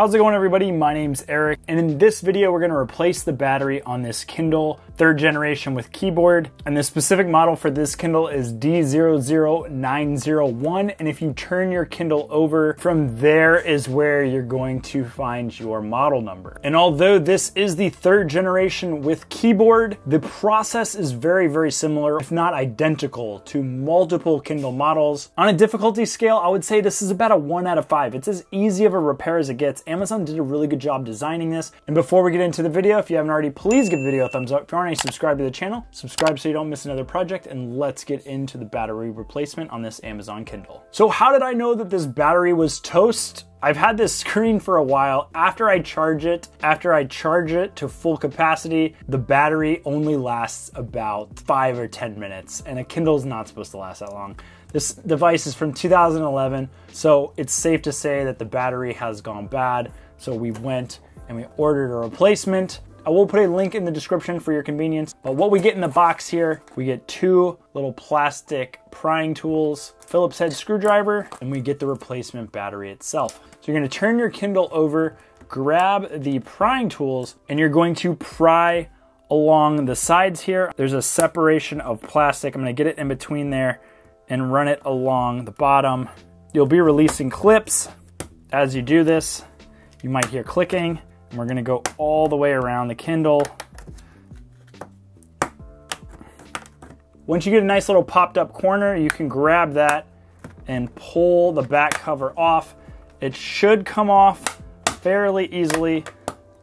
How's it going everybody? My name's Eric and in this video we're going to replace the battery on this Kindle third generation with keyboard and the specific model for this Kindle is D00901 and if you turn your Kindle over from there is where you're going to find your model number. And although this is the third generation with keyboard, the process is very very similar if not identical to multiple Kindle models. On a difficulty scale I would say this is about a 1 out of 5. It's as easy of a repair as it gets Amazon did a really good job designing this. And before we get into the video, if you haven't already, please give the video a thumbs up. If you aren't already subscribed to the channel, subscribe so you don't miss another project. And let's get into the battery replacement on this Amazon Kindle. So how did I know that this battery was toast? I've had this screen for a while. After I charge it, after I charge it to full capacity, the battery only lasts about five or 10 minutes and a Kindle's not supposed to last that long. This device is from 2011, so it's safe to say that the battery has gone bad. So we went and we ordered a replacement. I will put a link in the description for your convenience. But what we get in the box here, we get two little plastic prying tools, Phillips head screwdriver, and we get the replacement battery itself. So you're gonna turn your Kindle over, grab the prying tools, and you're going to pry along the sides here. There's a separation of plastic. I'm gonna get it in between there and run it along the bottom. You'll be releasing clips. As you do this, you might hear clicking, and we're gonna go all the way around the Kindle. Once you get a nice little popped up corner, you can grab that and pull the back cover off. It should come off fairly easily,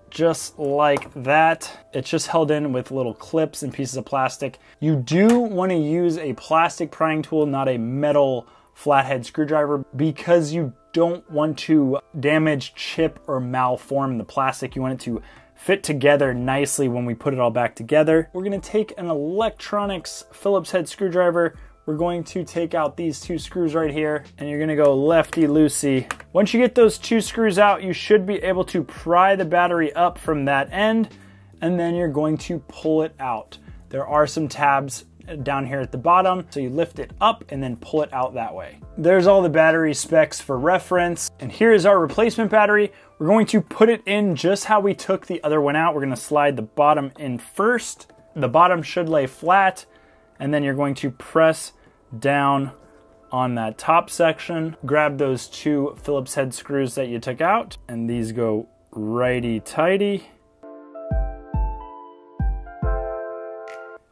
just like that. It's just held in with little clips and pieces of plastic. You do want to use a plastic prying tool, not a metal flathead screwdriver, because you don't want to damage, chip, or malform the plastic. You want it to fit together nicely when we put it all back together. We're gonna take an electronics Phillips head screwdriver, we're going to take out these two screws right here and you're gonna go lefty-loosey. Once you get those two screws out, you should be able to pry the battery up from that end and then you're going to pull it out. There are some tabs down here at the bottom, so you lift it up and then pull it out that way. There's all the battery specs for reference, and here is our replacement battery. We're going to put it in just how we took the other one out. We're gonna slide the bottom in first. The bottom should lay flat, and then you're going to press down on that top section. Grab those two Phillips head screws that you took out, and these go righty tighty.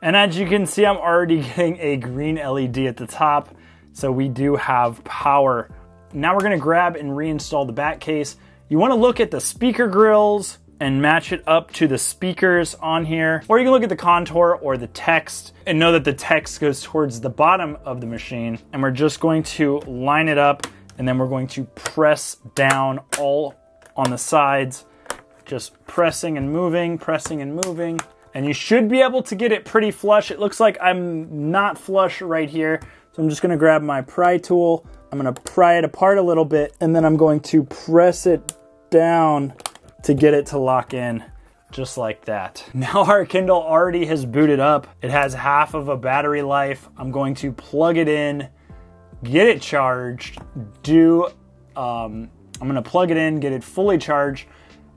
And as you can see, I'm already getting a green LED at the top, so we do have power. Now we're gonna grab and reinstall the back case. You wanna look at the speaker grills, and match it up to the speakers on here. Or you can look at the contour or the text and know that the text goes towards the bottom of the machine. And we're just going to line it up and then we're going to press down all on the sides, just pressing and moving, pressing and moving. And you should be able to get it pretty flush. It looks like I'm not flush right here. So I'm just gonna grab my pry tool. I'm gonna pry it apart a little bit and then I'm going to press it down to get it to lock in just like that. Now our Kindle already has booted up. It has half of a battery life. I'm going to plug it in, get it charged, do, um, I'm gonna plug it in, get it fully charged,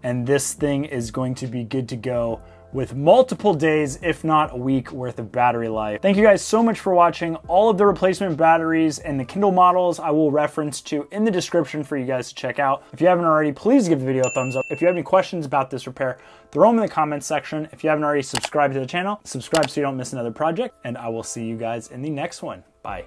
and this thing is going to be good to go with multiple days, if not a week worth of battery life. Thank you guys so much for watching. All of the replacement batteries and the Kindle models I will reference to in the description for you guys to check out. If you haven't already, please give the video a thumbs up. If you have any questions about this repair, throw them in the comments section. If you haven't already subscribed to the channel, subscribe so you don't miss another project, and I will see you guys in the next one. Bye.